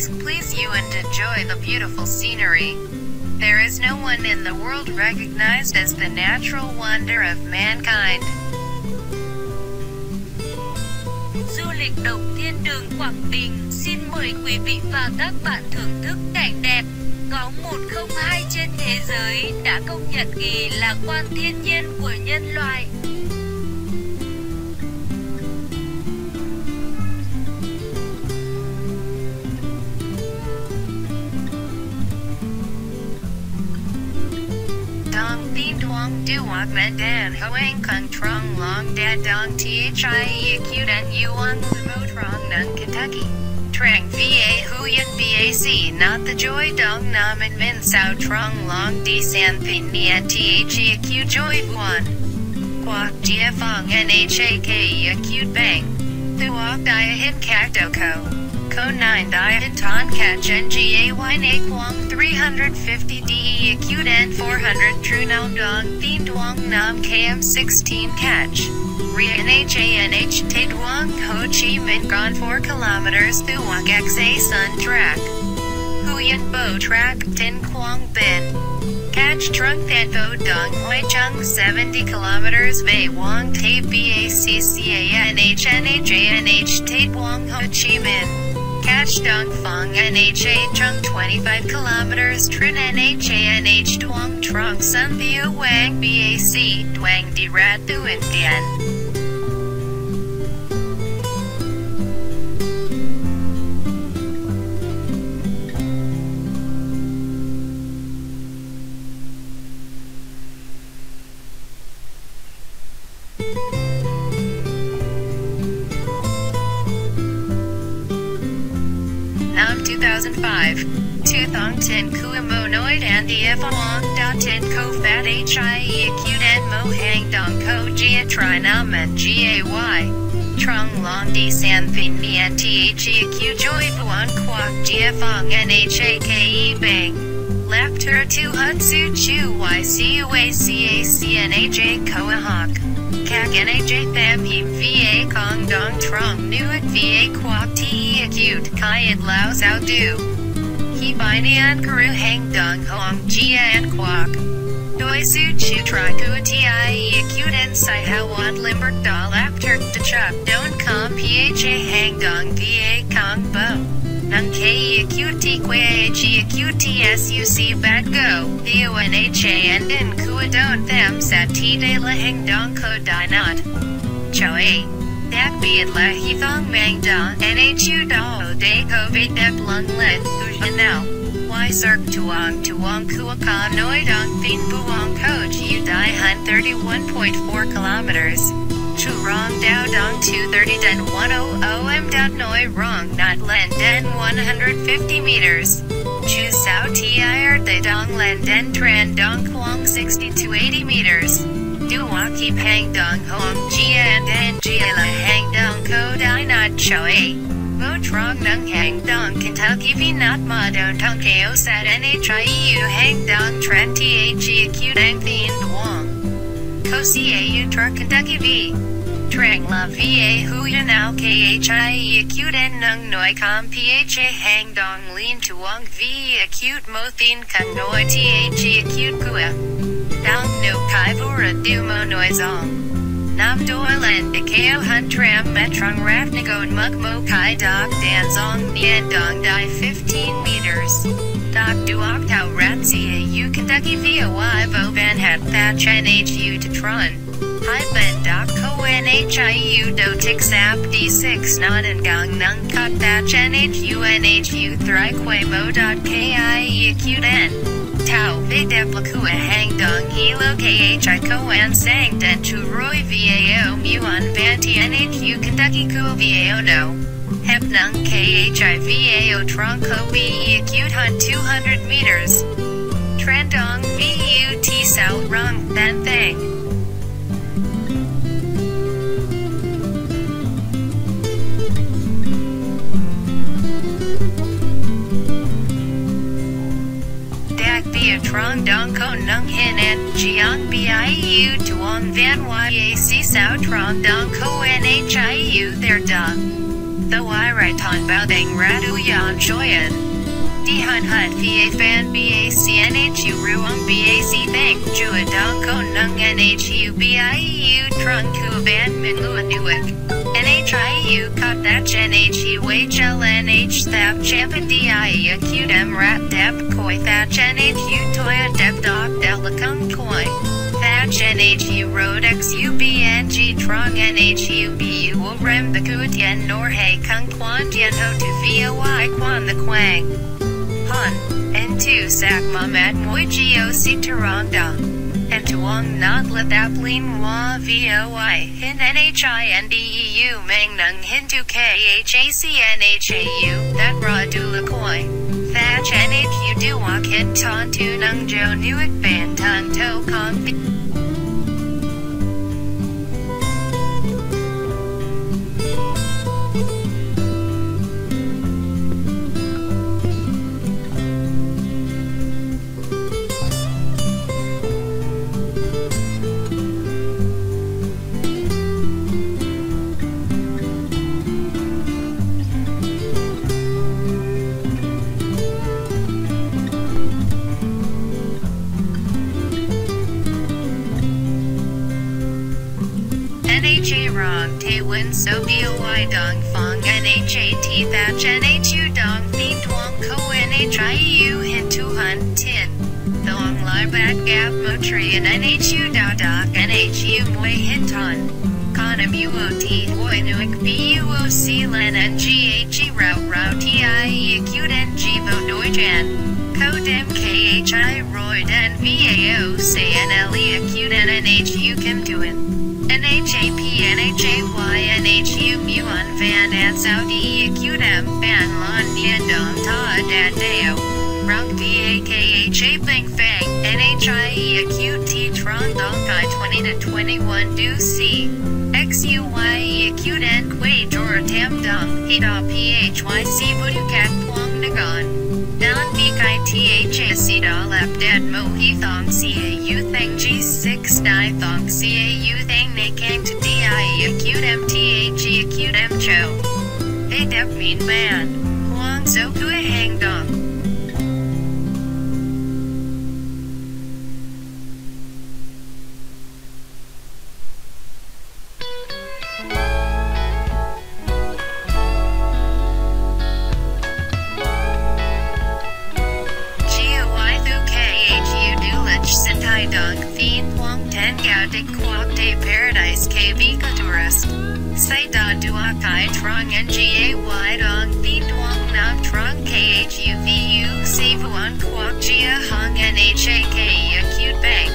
place, please you and enjoy the beautiful scenery. There is no one in the world recognized as the natural wonder of mankind. Du lịch động thiên đường Quảng Bình, xin mời quý vị và các bạn thưởng thức cảnh đẹp. Có một không hai trên thế giới đã công nhận kỳ lạc quan thiên nhiên của nhân loại. Duoc Men Dan Hoang Kung Trong Long Dad Dong Thie Acute and Yuan Lumo Trong Nung Kentucky. Trang Va Huyen Bac Not the Joy Dong Nam and Min Sao Trong Long D San Pin Nian The Acute Joy Vuan. Quoc Gia Fong NHAK Acute Bang. Thuoc Dia Hit Cacto Co. Co 9 Diet Ton Catch NGA Wine Quang 350 DE Acute N 400 True Now Dong Thin Duong Nam KM 16 Catch. Rian HANH Tay Duong Ho Chi Minh Gone 4 kilometers Thuoc XA Sun Track. Huyen Bo Track Tin Quang Bin. Catch Trunk Than Vo Dong Hoi Chung 70 kilometers Vei Wong Tay BACCANHNHANH Tay Duong Ho Chi Minh. Catch Dong Fong NHA Chung 25 kilometers Trin NHANH Tuong Trong Sun Theo Wang BAC Duang Di Rat Tu Indian. Nam 2005. Tu Thong Tin Kuimonoid and the Wong Dot Tin Ko Fat HIE Acute and Mo Hang Dong Ko Nam and GAY. Trong Long D San Phin Nian THE Acute Joy Vuan Quoc Gia Fong NHAKE Bang. Lapter 2 Hutsu Chu YCUACACNAJ Koa Hawk. Kak NAJ Tham Him VA Kong Dong Trong Nuat VA Quoc TE Acute Kayat Lao Sao Du. He Binian Kuru Hang Dong Hong Gia and Quoc. Doi Su Chu Tri Kua TIE Acute and Sai Hawan Limburg Da Lapter De Chuck Don't Com PHA Hang Dong VA Kong Bo. Nung K acute que acute tsuc go, theo nha and in kua don them sat t de la heng dong ko di not. Cho a. Dak be it la he thong mang da, nhu da de ve dep lung lit, now. Why circ tuong tuong kua ka noi dong buong coach you die hun 31.4 kilometers. Chu wrong Dao Dong 230 Den 100 M dot Noi wrong not Len Den 150 meters. Chu Sao TIR De Dong Len Den Tran Dong Quang 60 to 80 meters. Dua Keep Hang Dong Hong Gia and En Gia La Hang Dong Ko Dai Not A. Mo Trong Nung Hang Dong Kentucky V Not Ma Don Tong Ko Sat NHIEU Hang Dong Tren THE Acute Ang Thien Duong. CAU Truck Kentucky V. Trang La Va Huya Now KHIE Acute and Nung Noi Com PHA Hang Dong Lean Tuong V Acute Mo Thin Kung Noi THE Acute Kua. Dong No Kai Vura Dumo Noi Zong. Nam Doil and Ikeo Hun Tram Metrong Rafnagon Muk Mo Kai Dok Dan Zong Nien Dong Dai 15 meters. Doc Duok Tau Ratsia U Kentucky VOI Vo Van Hat Thatch NHU to Tron. Hi Ben Doc Co NHIU Do Tix App D6 Not and Gang Nung Cut Thatch NHU NHU Mo dot KIE Acute N. Tau Vig Deplakua Hang Dong Hilo KHI Ko An Sang Den Chu Roy VAO Muon Vanti NHU Kentucky Cool VAO No. Hep Nung KHI VAO Tronco BE Acute Hunt 200 meters. Trendong VUT South Rung Then Thing. Bia Trong Dong Ko Nung Hin and Jiang Biu Tuong Van Yac Sao Trong Dong Ko NHIU There Da. Though I write on bao dang radu yan joyan. Di hun hut va fan bacnhu ruang bac bang jua dong ko nung nhu biu trung ku van min lua nuik. NHIU that NHU HL NH staff champa DI acute M rat dep koi thatch NHU toya dep dog delicum koi. Thatch NHU road XUBNG trong NHU BU rem the kutien nor hey kung quan tien ho to VOI quan the quang. Hun, N2 sak mamat moi geo si tarongda. And tuong not let that blin wa VOI hin NHINDEU mang nung hin to KHACNHAU that ra la koi. Thatch hit ton tu nung jo nuik ban ton to kong So BOI Dong Fong NHAT Thatch NHU Dong Phi Duong Ko NHIU Hin Tu Hun Tin Thong Lai Bat Gap Motri and NHU Da Doc NHU Mui Hin Ton Conum UOT Hoi Nuik BUOC Len NGHE Route Route TIE Acute NG Vo Doijan Codem KHI Royd and VAO CNLE Acute NNHU Kim Tuin NHAP NHAY Saudi Acute M Van Lon Nien Dong Ta Dat Deo Rung VAKHA Bang Fang NHIE Acute T Tron Dong Kai 20 to 21 Do C XUYE Acute N Quay Jor Tam Dong Hida PHYC Cat Plong Nagon Don Bikai THA Dal Lap Dad Mo He Thong CAU Thang G6 Dai Thong CAU Thang Ne Kang to DI Acute MTHE Acute M Dep Mean Man Huang So Kue Hang Dong GOI thu Gao Dik Quoc De Paradise KB Tourist Say Da Duak Kai Trong NGA Y Dong Phi Duong Nam Trong KHU VU Si Vuan Quoc Gia Hong NHAK Acute Bang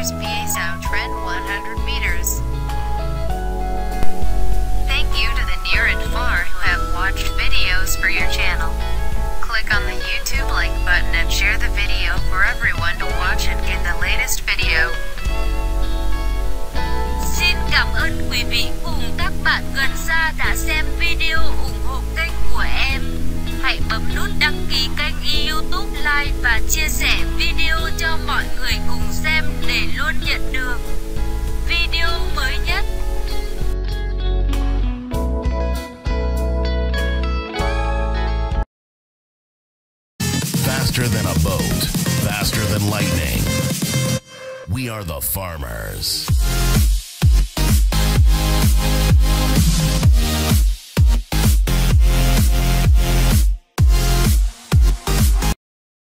meters PA Sao Tren 100 meters Thank you to the near and far who have watched videos for your channel. Click on the YouTube like button and share the video for everyone to watch and get the latest video. Xin cảm ơn quý vị cùng các bạn gần xa đã xem video ủng hộ kênh của em. Hãy bấm nút đăng ký kênh youtube like và chia sẻ video cho mọi người cùng xem để luôn nhận được video mới nhất Faster than a boat, faster than lightning. We are the farmers.